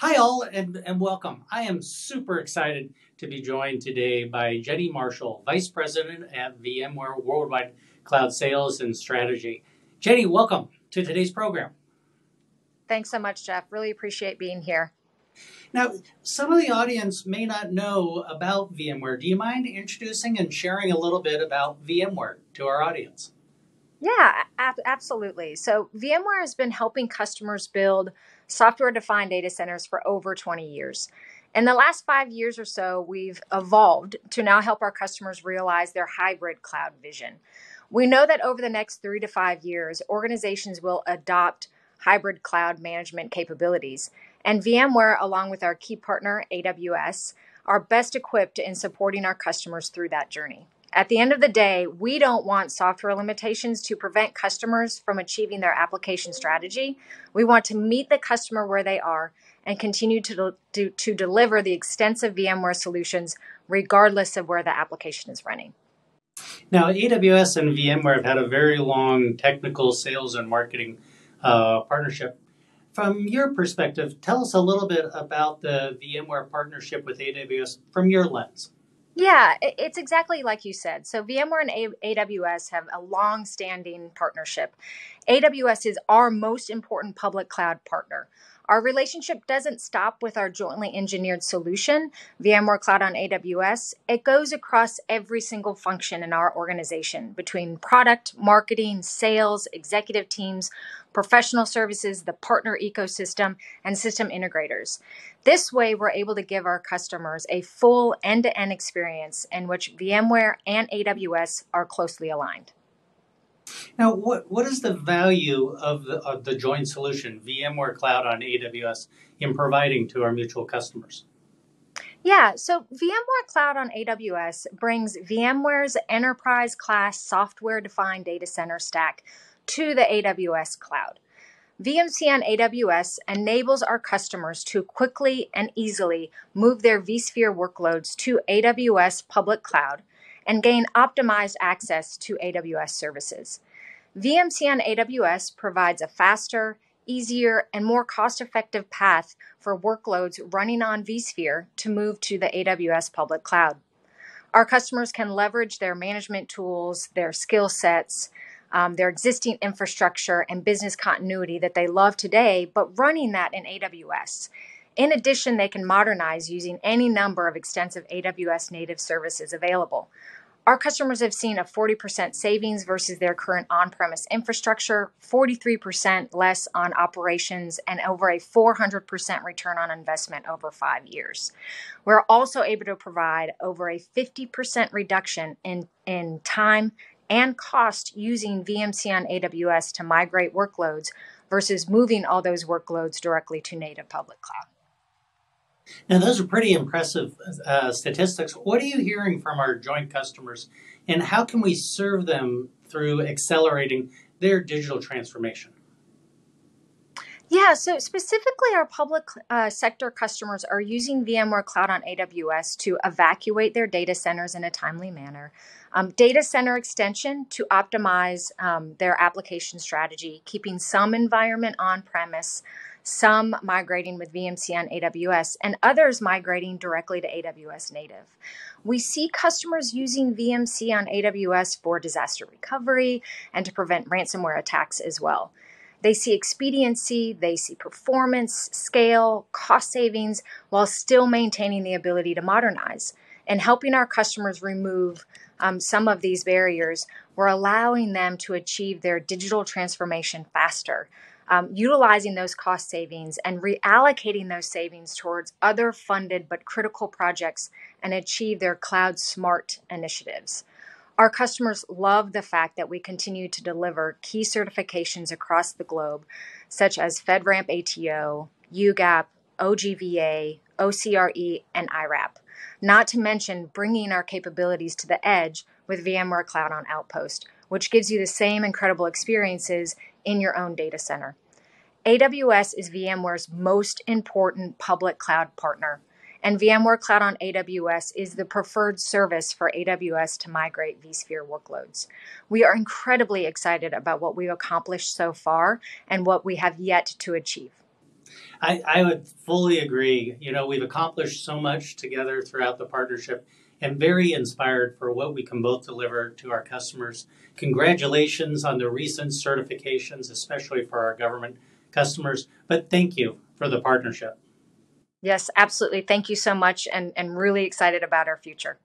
Hi, all, and, and welcome. I am super excited to be joined today by Jenny Marshall, Vice President at VMware Worldwide Cloud Sales and Strategy. Jenny, welcome to today's program. Thanks so much, Jeff. Really appreciate being here. Now, some of the audience may not know about VMware. Do you mind introducing and sharing a little bit about VMware to our audience? Yeah, absolutely. So, VMware has been helping customers build software defined data centers for over 20 years. In the last five years or so, we've evolved to now help our customers realize their hybrid cloud vision. We know that over the next three to five years, organizations will adopt hybrid cloud management capabilities. And VMware, along with our key partner, AWS, are best equipped in supporting our customers through that journey. At the end of the day, we don't want software limitations to prevent customers from achieving their application strategy. We want to meet the customer where they are and continue to, to, to deliver the extensive VMware solutions regardless of where the application is running. Now, AWS and VMware have had a very long technical sales and marketing uh, partnership. From your perspective, tell us a little bit about the VMware partnership with AWS from your lens. Yeah, it's exactly like you said. So VMware and AWS have a long-standing partnership. AWS is our most important public cloud partner. Our relationship doesn't stop with our jointly engineered solution, VMware Cloud on AWS. It goes across every single function in our organization between product, marketing, sales, executive teams, professional services, the partner ecosystem, and system integrators. This way, we're able to give our customers a full end to end experience in which VMware and AWS are closely aligned. Now, what, what is the value of the, of the joint solution, VMware Cloud on AWS, in providing to our mutual customers? Yeah, so VMware Cloud on AWS brings VMware's enterprise class software defined data center stack to the AWS cloud. VMC on AWS enables our customers to quickly and easily move their vSphere workloads to AWS public cloud and gain optimized access to AWS services. VMC on AWS provides a faster, easier, and more cost effective path for workloads running on vSphere to move to the AWS public cloud. Our customers can leverage their management tools, their skill sets, um, their existing infrastructure, and business continuity that they love today, but running that in AWS. In addition, they can modernize using any number of extensive AWS native services available. Our customers have seen a 40% savings versus their current on premise infrastructure, 43% less on operations, and over a 400% return on investment over five years. We're also able to provide over a 50% reduction in, in time and cost using VMC on AWS to migrate workloads versus moving all those workloads directly to native public cloud. Now, those are pretty impressive uh, statistics. What are you hearing from our joint customers, and how can we serve them through accelerating their digital transformation? Yeah, so specifically, our public uh, sector customers are using VMware Cloud on AWS to evacuate their data centers in a timely manner. Um, data center extension to optimize um, their application strategy, keeping some environment on premise, some migrating with VMC on AWS, and others migrating directly to AWS native. We see customers using VMC on AWS for disaster recovery and to prevent ransomware attacks as well. They see expediency, they see performance, scale, cost savings, while still maintaining the ability to modernize. And helping our customers remove um, some of these barriers, we're allowing them to achieve their digital transformation faster um, utilizing those cost savings and reallocating those savings towards other funded but critical projects and achieve their cloud smart initiatives. Our customers love the fact that we continue to deliver key certifications across the globe, such as FedRAMP ATO, UGAP, OGVA, OCRE, and IRAP. Not to mention bringing our capabilities to the edge with VMware Cloud on Outpost, which gives you the same incredible experiences in your own data center. AWS is VMware's most important public cloud partner, and VMware Cloud on AWS is the preferred service for AWS to migrate vSphere workloads. We are incredibly excited about what we've accomplished so far and what we have yet to achieve. I, I would fully agree. You know, we've accomplished so much together throughout the partnership and very inspired for what we can both deliver to our customers. Congratulations on the recent certifications, especially for our government customers. But thank you for the partnership. Yes, absolutely. Thank you so much and, and really excited about our future.